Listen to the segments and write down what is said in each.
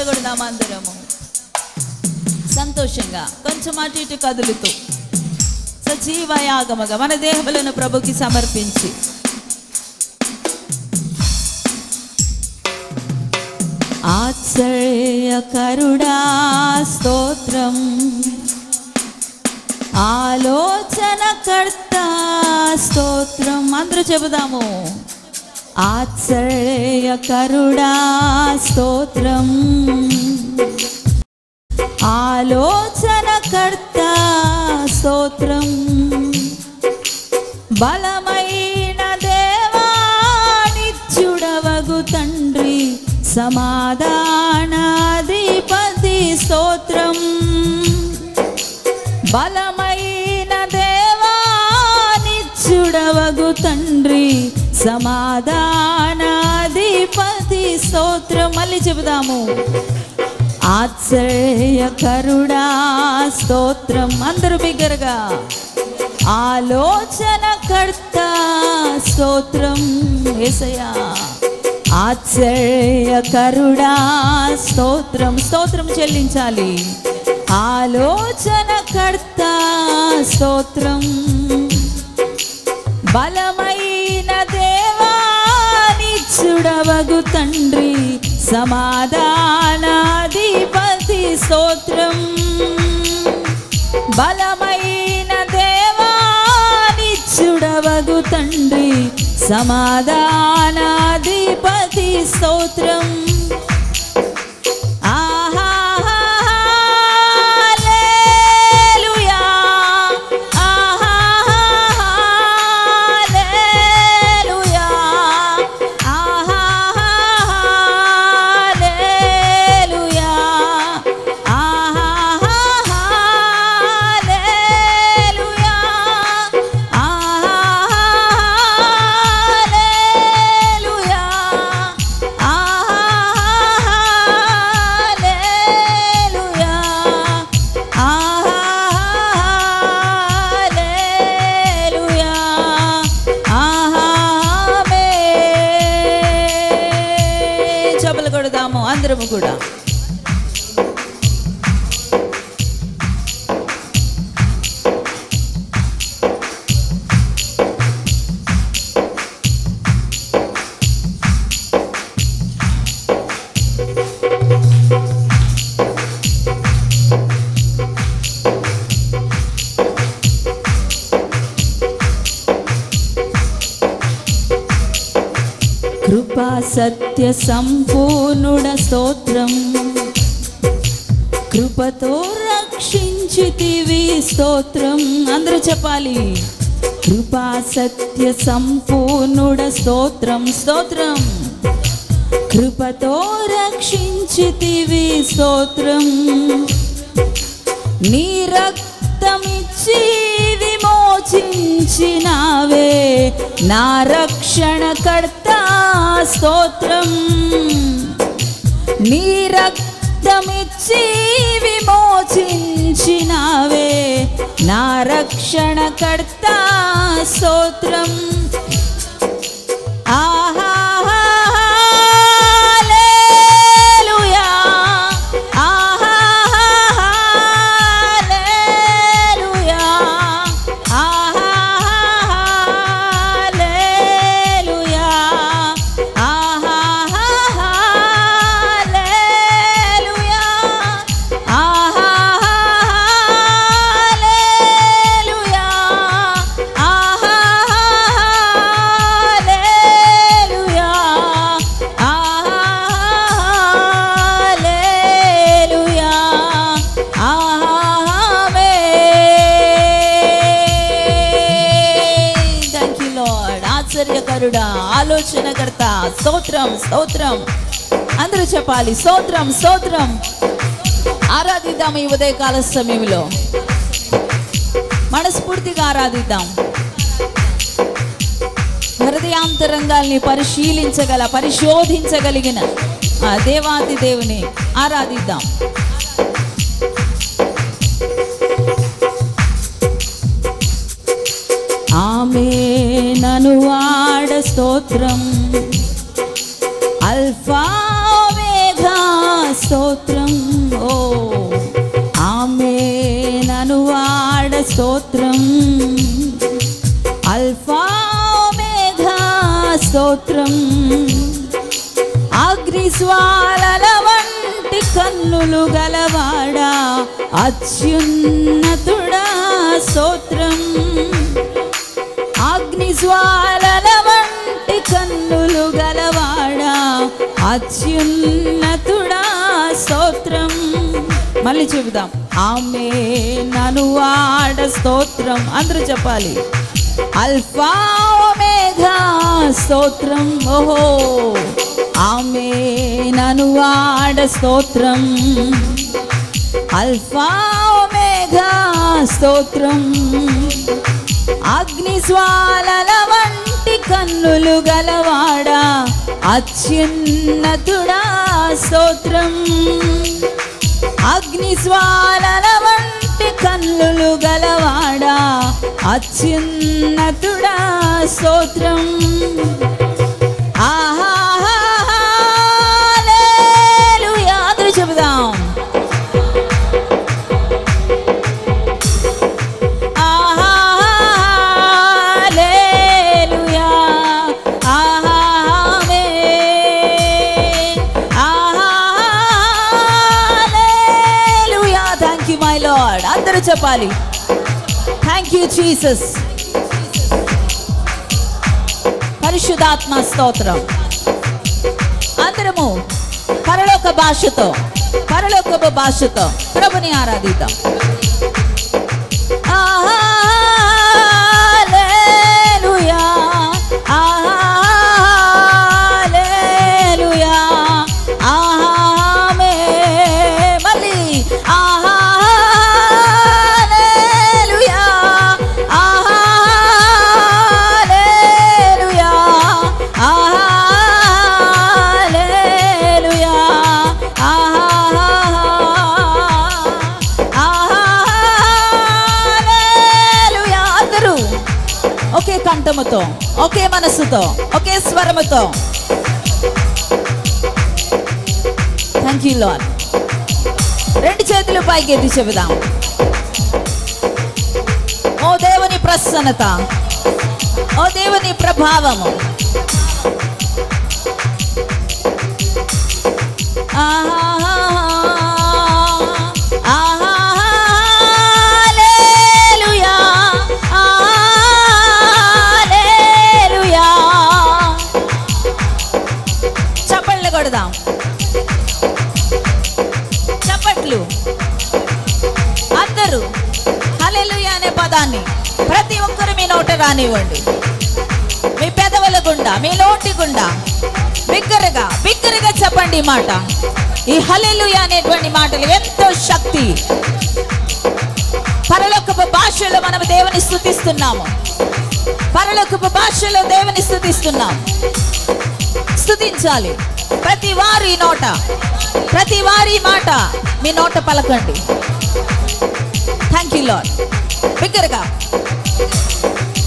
చప్పట్లు కొడదాం అందరము? సంతోషంగా కొంచెం అటు ఇటు కదులుతూ సజీవయాగముగా మన దేహములను ప్రభుకి సమర్పించి. ఆశ్చర్యకరుడా స్తోత్రం. ఆలోచనకర్త స్తోత్రం. అందరూ చెబుదాము. ఆశ్చర్యకరుడా స్తోత్రం. ఆలోచనకర్త స్తోత్రం. బలమైన దేవానిత్యుడవగు తండ్రి సమాధానాధిపతి స్తోత్రం. బలమైన సమాధానాధిపతి స్తోత్రం. మళ్ళీ చెబుదాము. ఆశ్చర్యకరుడా స్తోత్రం. అందరూ బిగ్గరగా ఆలోచనకర్త స్తోత్రం. ఏసయ్యా. ఆశ్చర్యకరుడా స్తోత్రం. స్తోత్రం చెల్లించాలి. ఆలోచనకర్త స్తోత్రం. బలమైన నిత్యుడవగు తండ్రి సమాధానాధిపతి స్తోత్రం. బలమైన దేవాని నిత్యుడవగు తండ్రి సమాధానాధిపతి స్తోత్రం. కృపా సత్య సంపూర్ణుడ స్తోత్రం. కృపతో రక్షించితివి స్తోత్రం. అందరూ చెప్పాలి. కృపా సత్య సంపూర్ణుడ స్తోత్రం స్తోత్రం. కృపతో రక్షించితివి స్తోత్రం. నీ రక్తమిచ్చి విమోచించినావే నా రక్షణకర్త స్తోత్రం. నీ రక్తమిచ్చి విమోచించినావే. నా రక్షణకర్త స్తోత్రం. ఆ ఆశ్చర్యకరుడా ఆలోచనకర్త. స్తోత్రం స్తోత్రం. అందరూ చెప్పాలి స్తోత్రం స్తోత్రం. ఆరాధిద్దాం ఈ ఉదయకాల సమయంలో. మనస్ఫూర్తిగా ఆరాధిద్దాం. హృదయాంతరంగాల్ని పరిశీలించగల పరిశోధించగలిగిన ఆ దేవాది దేవుని ఆరాధిద్దాం. ఆమె కనువాడ స్తోత్రం. అల్ఫా స్తోత్రం. ఓ ఆమె ననువాడ స్తోత్రం. అల్ఫా స్తోత్రం. అగ్నిస్వాలల వంటి కన్నులు గలవాడా? అత్యున్నతుడా స్తోత్రం. జ్వాలల వంటి కన్నులు గలవాడా? అత్యున్నతుడా స్తోత్రం. మళ్ళీ చెబుదాం ఆమె నను ఆడ స్తోత్రం. అందరూ చెప్పాలి. అల్ఫా ఒమేగా స్తోత్రం. ఓహో. ఆమె నను ఆడ స్తోత్రం. అల్ఫా ఒమేగా స్తోత్రం. అగ్నిస్వాలల వంటి కన్నులు గలవాడా? అత్యున్నతుడా స్తోత్రం. అగ్నిస్వాలల వంటి కన్నులు గలవాడా? అత్యున్నతుడా స్తోత్రం. ఆహ లార్డ్ అందరూ చెప్పాలి. థ్యాంక్ యూ జీసస్ పరిశుద్ధాత్మ స్తోత్రం. అందరము పరలోక భాషతో పరలోకపు భాషతో ప్రభుని ఆరాధిద్దాం. హృదయముతో ఒకే మనస్సుతో ఒకే స్వరముతో. థ్యాంక్ యూ లాడ్ రెండు చేతులు పైకి ఎత్తి చెబుదాం. ఓ దేవుని ప్రసన్నత ఓ దేవుని ప్రభావము. ఆహా. మీ రానివ్వండి మీ పెదవుల గుండా మీ నోటి గుండా బిగ్గరగా బిగ్గరగా చెప్పండి మాట. ఈ హల్లెలూయా అనేటువంటి మాటలు ఎంతో శక్తి. పరలోకపు భాషలో మనం దేవుని స్థుతిస్తున్నాము. పరలోకపు భాషలో దేవుని స్థుతిస్తున్నాం స్థుతించాలి. ప్రతి వారి నోట ప్రతి వారి మాట మీ నోట పలకండి. థ్యాంక్ యూ లాడ్ బిగ్గరగా.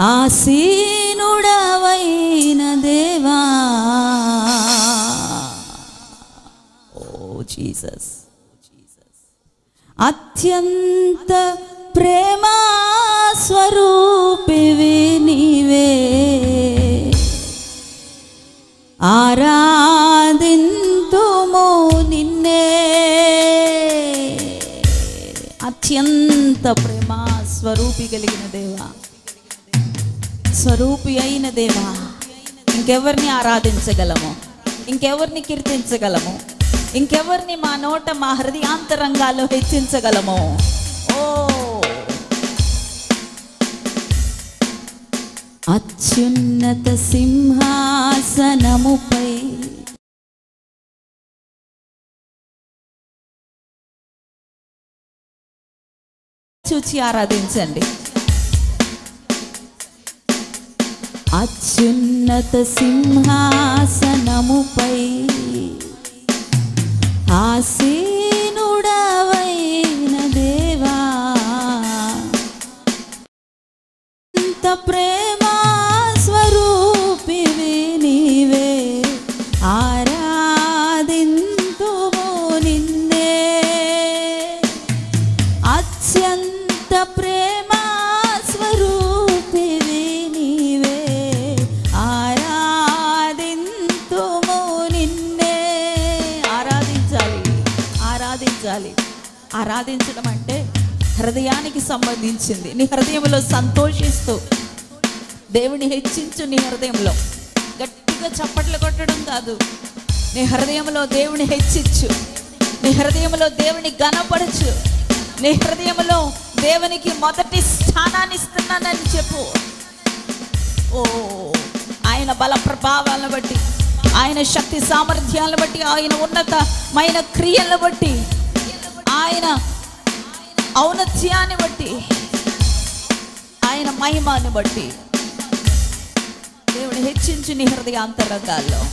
ఆసీనుడవైన దేవా. ఓ జీసస్. అత్యంత ప్రేమా స్వరూపివి నీవే. ఆరాధింతుము నిన్నే. అత్యంత ప్రేమ స్వరూపి కలిగిన దేవా. స్వరూపి అయిన దేవా ఇంకెవరిని ఆరాధించగలము? ఇంకెవరిని కీర్తించగలము? ఇంకెవరిని మా నోట మా హృదయాంతరంగాల్లో హెచ్చించగలము? ఓ! అత్యున్నత సింహాసనముపై చూచి ఆరాధించండి. అత్యున్నత సింహాసనముపై ఆసీనుడవైన దేవా. అంత ప్రేమ సంతోషిస్తూ దేవుని హెచ్చించు నీ హృదయంలో. గట్టిగా చప్పట్లు కొట్టడం కాదు. నీ హృదయంలో దేవుని హెచ్చించు నీ హృదయంలో దేవుని గనపరచు నీ హృదయంలో దేవునికి మొదటి స్థానాన్ని ఇస్తున్నానని చెప్పు. ఓ ఆయన బల ప్రభావాలను బట్టి ఆయన శక్తి సామర్థ్యాలను బట్టి ఆయన ఉన్నతమైన క్రియలను బట్టి ఆయన ఔన్నత్యాన్ని బట్టి ఆయన మహిమాన్ని బట్టి. దేవుని హెచ్చించు నీ హృదయాంతరంగాల్లో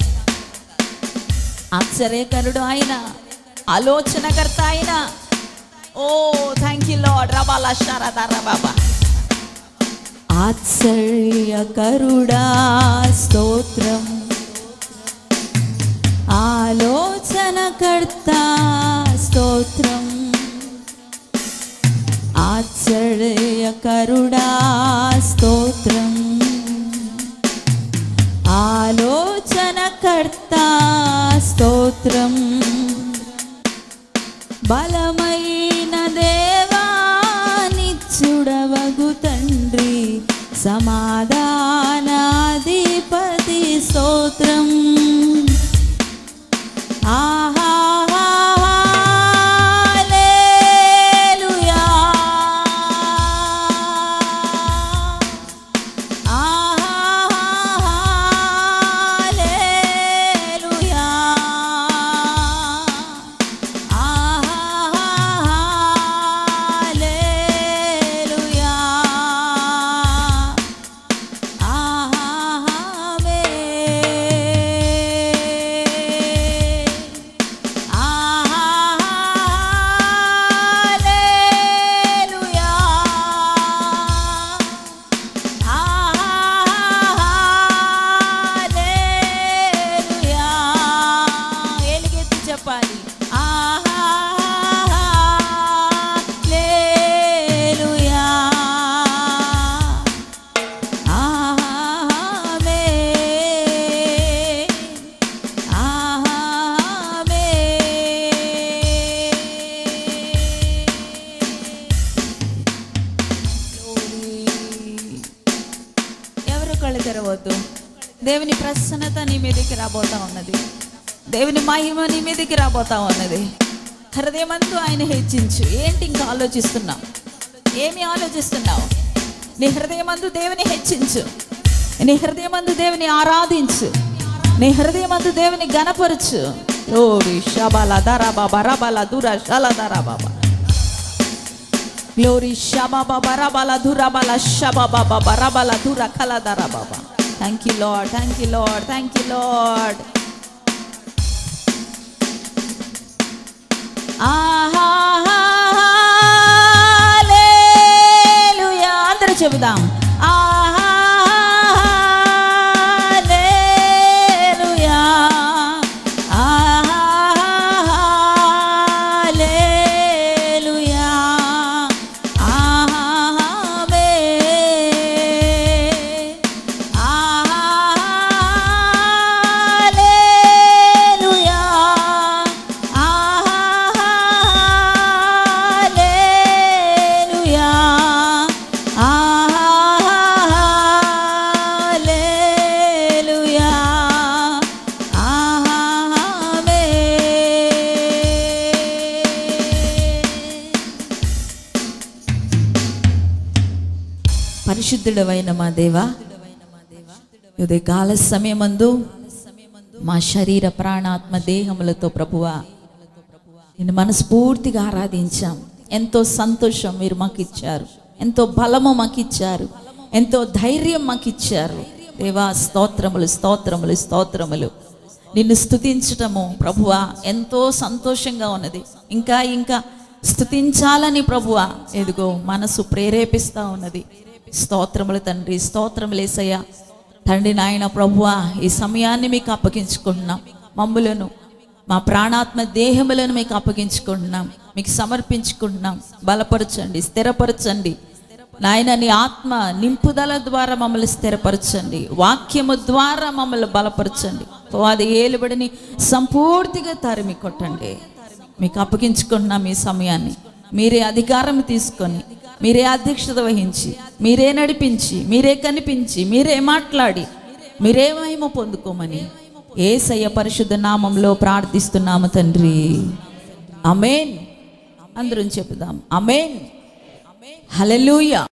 ఆశ్చర్యకరుడు ఆయన ఆలోచనకర్త ఆయన. ఓ థ్యాంక్ యూ లార్డ్ రబాలా శారదా బాబా ఆశ్చర్యకరుడా స్తోత్రం. ఆలోచనకర్త స్తోత్రం. करुडास्तोत्रम् आलोचनकर्ता स्तोत्रम्। మీదకి రాబోతా ఉన్నది. దేవుని మహిమ నీ మీదకి రాబోతా ఉన్నది. హృదయమంతా ఆయన హెచ్చించు. ఏంటి ఇంకా ఆలోచిస్తున్నావు ఏమి ఆలోచిస్తున్నావు? నీ హృదయమందు దేవుని హెచ్చించు. నీ హృదయమందు దేవుని ఆరాధించు. నీ హృదయమందు దేవుని గణపరచు గ్లోరీ షబాల దరా బాబా రబాల దూరా షాల దరా బాబా. గ్లోరీ షబాబా బరాబాల ధురాబాల షబాబా బరాబాల ధుర కల దరా బాబా. thank you lord thank you lord thank you lord ఆహా హల్లెలూయా అందరూ చెబుదాం ఆహా పరిశుద్ధుడవైన మా దేవా ఉదయ కాల సమయమందు మా శరీర ప్రాణాత్మ దేహములతో ప్రభువా నేను మనస్ఫూర్తిగా ఆరాధించాం. ఎంతో సంతోషం మీరు మాకు ఇచ్చారు ఎంతో బలము మాకు ఇచ్చారు ఎంతో ధైర్యం మాకు ఇచ్చారు దేవా స్తోత్రములు స్తోత్రములు స్తోత్రములు. నిన్ను స్తుతించటము ప్రభువా ఎంతో సంతోషంగా ఉన్నది. ఇంకా ఇంకా స్థుతించాలని ప్రభువా ఎదుగో మనసు ప్రేరేపిస్తా ఉన్నది. స్తోత్రములు తండ్రి స్తోత్రములేసయ్యా తండ్రి నాయన ప్రభువా ఈ సమయాన్ని మీకు అప్పగించుకుంటున్నాం. మమ్ములను మా ప్రాణాత్మ దేహములను మీకు అప్పగించుకుంటున్నాం. మీకు సమర్పించుకుంటున్నాం. బలపరచండి స్థిరపరచండి. నాయన నీ ఆత్మ నింపుదల ద్వారా మమ్మల్ని స్థిరపరచండి. వాక్యము ద్వారా మమ్మల్ని బలపరచండి. అది ఏలుబడిని సంపూర్తిగా తరిమి కొట్టండి మీకు అప్పగించుకుంటున్నాం ఈ సమయాన్ని. మీరే అధికారం తీసుకొని మీరే అధ్యక్షత వహించి మీరే నడిపించి మీరే కనిపించి మీరే మాట్లాడి మీరే మహిమ పొందుకోమని ఏసయ్య పరిశుద్ధ నామంలో ప్రార్థిస్తున్నాము తండ్రి. అమేన్ అందరం చెబుదాం. అమేన్ హల్లెలూయా.